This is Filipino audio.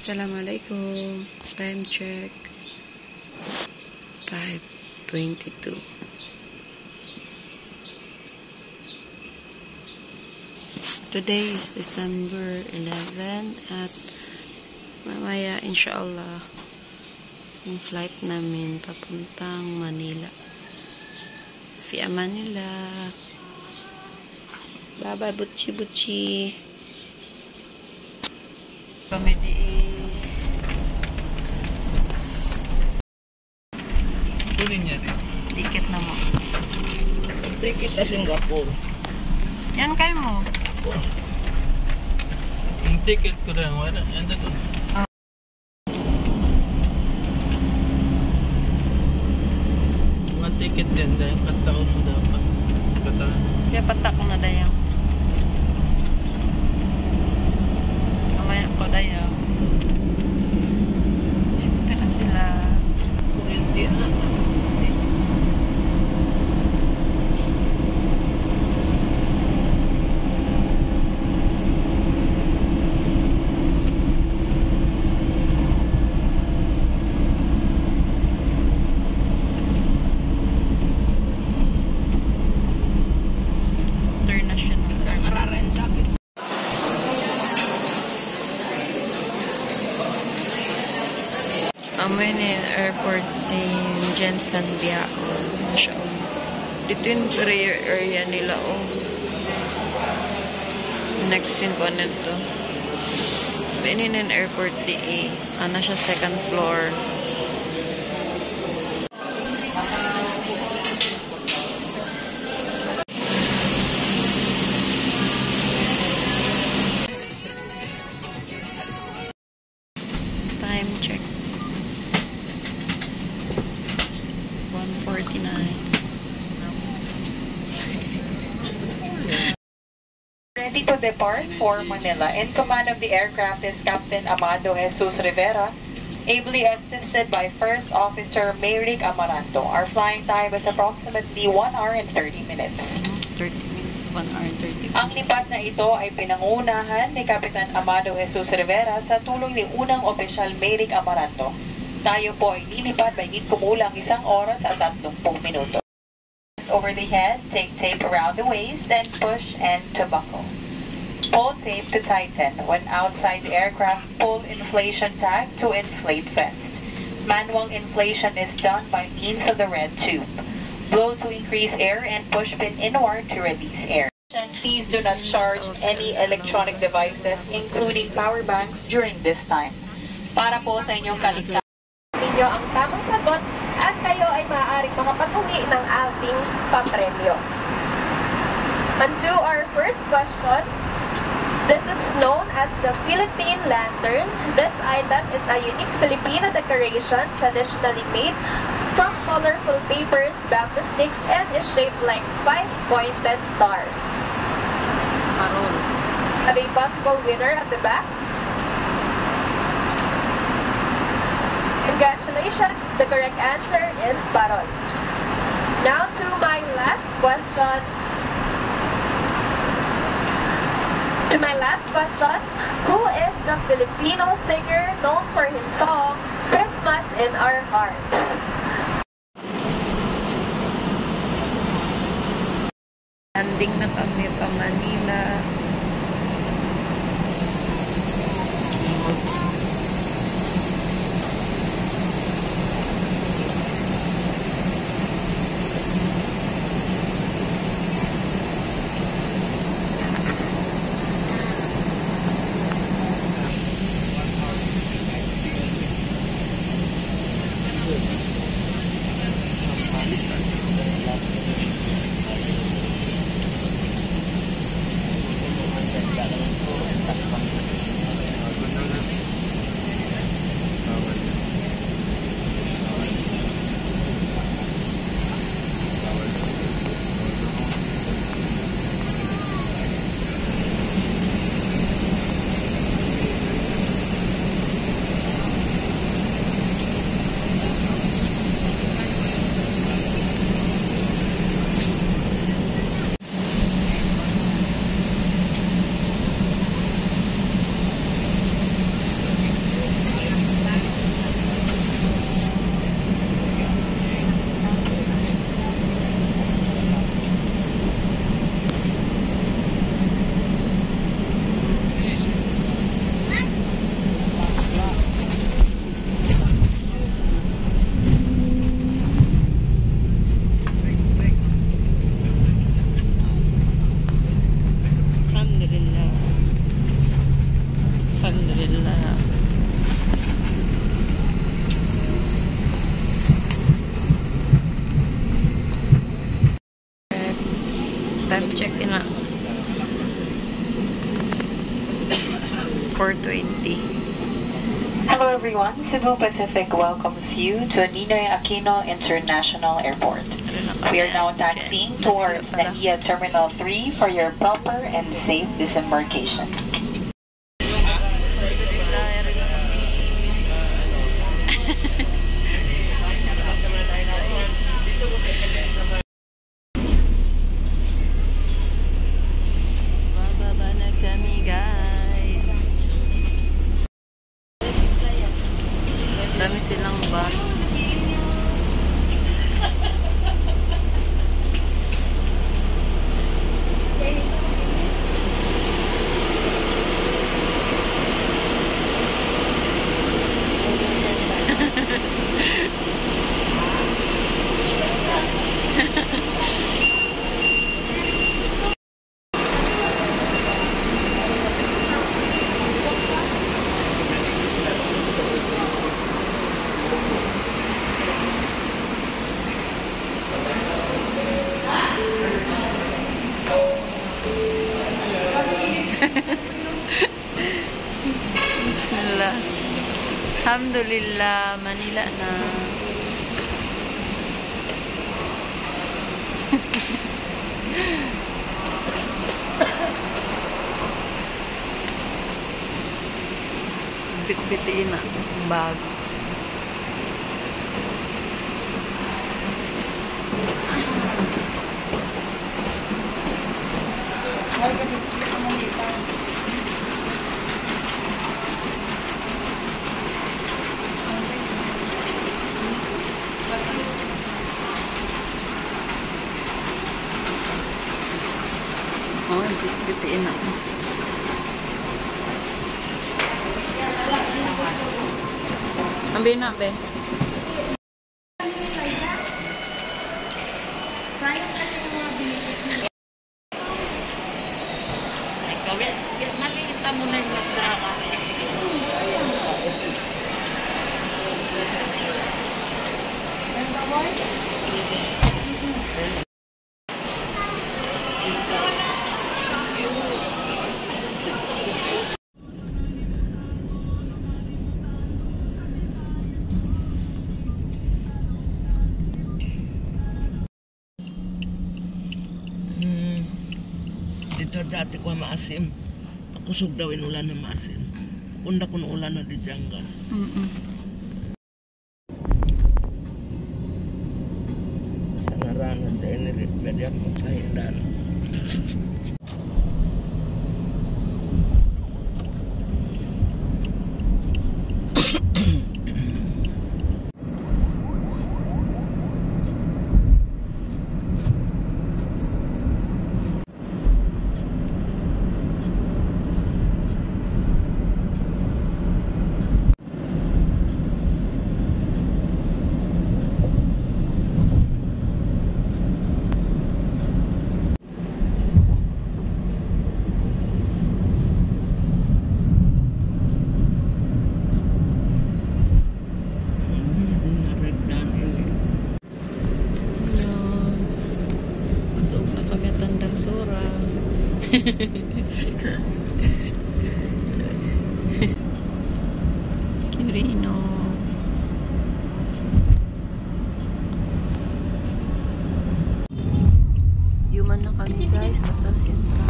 Assalamualaikum. Time check. 5.22. Today is December 11 at mamaya inshallah yung flight namin papuntang Manila. Fi Manila. Bye bye butchi butchi. Ticket sa Singapore. Yan kay mo. Yung ticket ko. Yan na doon. Mga ticket din dahil kataon mo dapat. Kataon. Kaya patak ko na dayang. Kamaya ko dayang. Amoy na yung airport si Jensen Biakon. Inshallah. Dito yung prayer area nila, oh. Next yun po nito. Sabihin yung airport di eh. Ano siya, second floor. Ready to depart for Manila. In command of the aircraft is Captain Amado Jesus Rivera, ably assisted by First Officer Mayrick Amaranto. Our flying time is approximately 1 hour and 30 minutes. 30 minutes, 1 hour and 30 minutes. Ang lipat na ito ay pinangunahan ni Kapitan Amado Jesus Rivera sa tulong ni unang opisyal Mayrick Amaranto. Tayo po ay lilipad may higit kumulang isang oras at 30 minuto. Over the head, take tape around the waist, then push and to buckle. Pull tape to tighten. When outside the aircraft, pull inflation tag to inflate vest. Manual inflation is done by means of the red tube. Blow to increase air and push pin inward to release air. Please do not charge any electronic devices, including power banks, during this time. Para po sa inyong kaligtasan. ninyo ang tamang sagot at kayo ay maaaring makapag-uwi ng ating papremyo. On to our first question. This is known as the Philippine Lantern. This item is a unique Filipino decoration traditionally made from colorful papers, bamboo sticks, and is shaped like five-pointed star. Parol. Have a possible winner at the back. Congratulations, the correct answer is Parol. Now to my last question. Question, who is the Filipino singer known for his song, Christmas in Our Hearts? Landing na kami pa Manila. Time check in na. 420. Hello everyone, Cebu Pacific welcomes you to Ninoy Aquino International Airport. Ano na kami? We are now taxiing towards NAIA Terminal 3 for your proper and safe disembarkation. Alhamdulillah, Manila na. Bit-bitiin na ang bag. Oh, dia enak. Ni. Ambil nak, Be. Dati ko maasim. Kusog daw in ulan na maasim. Kunda ko ulan na di janggas. Mm-mm. Sa se.